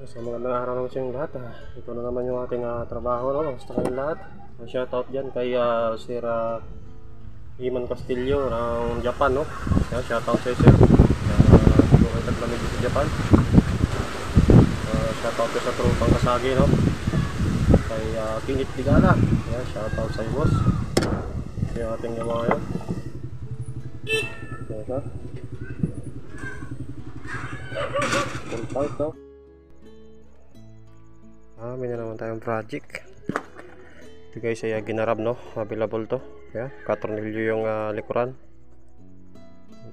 So magandang araw naman sa inyong lahat. ah. Ito na naman yung ating ah, trabaho. No? Kamusta kayong lahat? So, shoutout dyan kay uh, Sir ah, Iman Castillo ng Japan. No? Yeah, shoutout sa Sir. Uh, ay taglamig sa Japan. Uh, shoutout sa Trupang Kasagi. No? Kay uh, Kinit Ligala. Yeah, shoutout sa iyo boss. Ito yung ating mga yun. Okay, ha? Full tank, no? Ah, na naman tayong project. Ito guys ay uh, ginarab no, available to. Kaya, katronilyo yung ah, likuran.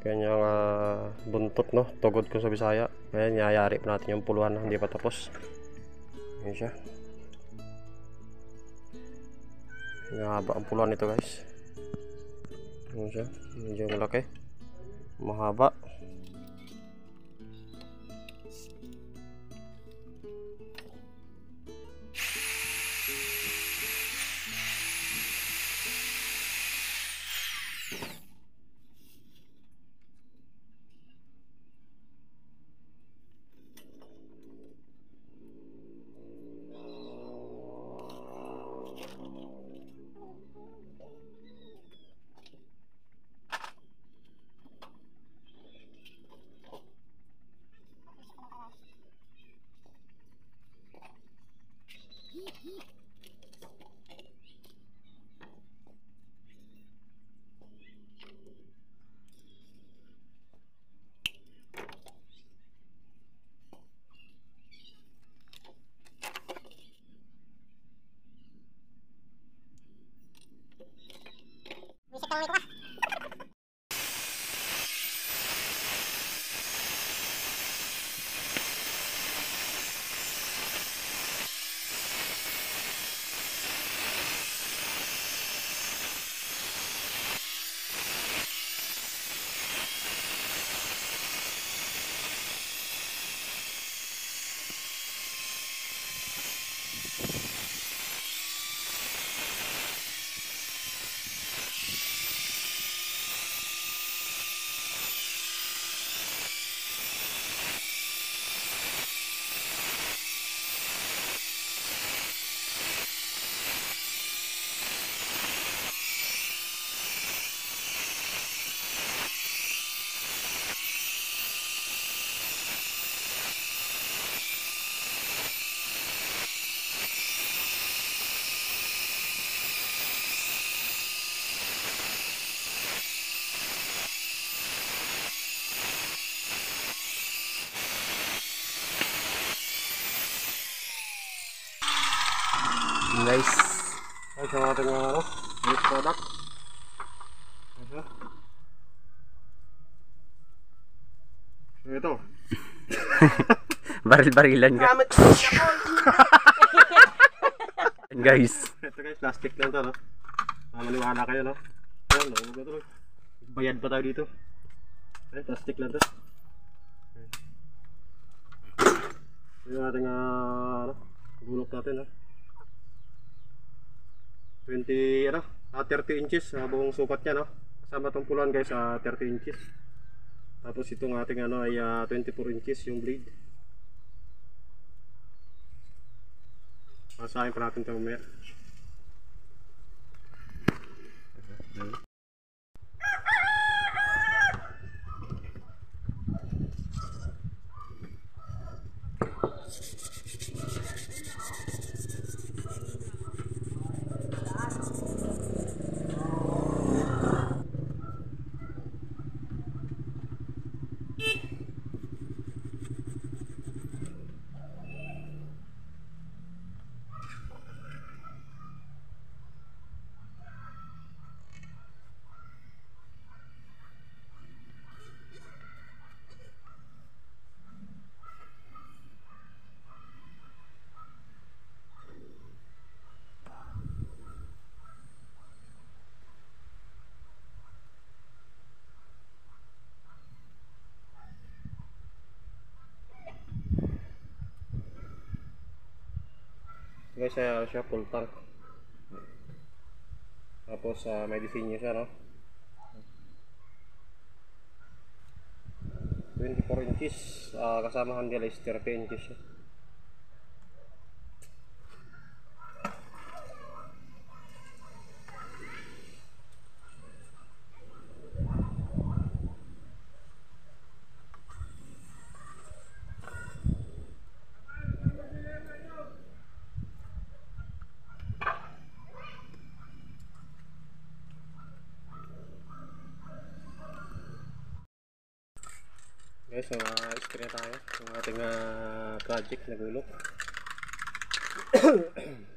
Kanyang ah, buntot no, tugod ko sa Bisaya. Kaya niyayari pa natin yung puluhan na hindi pa tapos. Yan siya. Mahaba ang puluhan nito guys. Yan siya, medyo malaki. Mahaba. Ay, sa ating ano, new product. So, ito. Baril-barilan ka. Guys. Ito guys, plastic lang to, no? Maniwala kayo, no? Ayan, no? Ito? Bayad pa tayo dito. Ay, plastic lang to. Ito yung ating, ah, ano, gulok natin, no? 20, ano, ah, 30 inches, ah, buong sukat niya, no? Kasama tong puluhan guys, ah, 30 inches. Tapos itong ating ano ay ah, 24 inches yung blade. Masahin pa natin ito mamaya. Guys, siya, siya full tank. Tapos ah, may disenyo siya, no? 24 inches, ah, kasama handle is 30 inches siya. Guys, so uh, na tayo ng ating uh, project na gulok.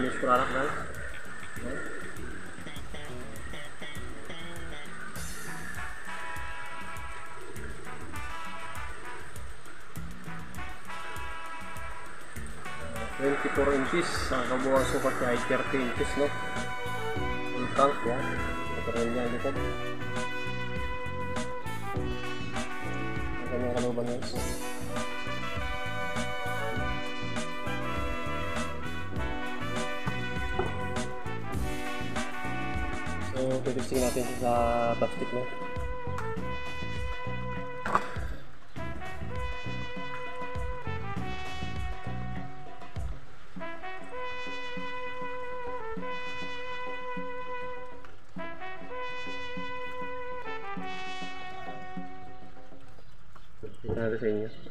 ating uh, finished product guys. Uh, 24 inches, ang kabuang sukat niya ay 30 inches no. Yung tank yan, ito rin niya dito. Ang kanyang kaluban guys. So, pipixing natin siya sa plastic no. Ito natin sa inyo.